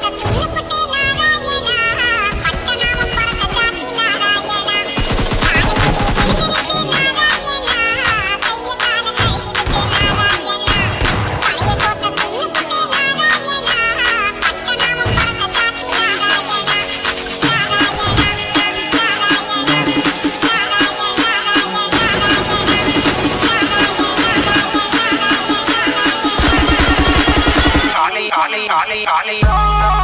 What the Ali, Ali, Ali.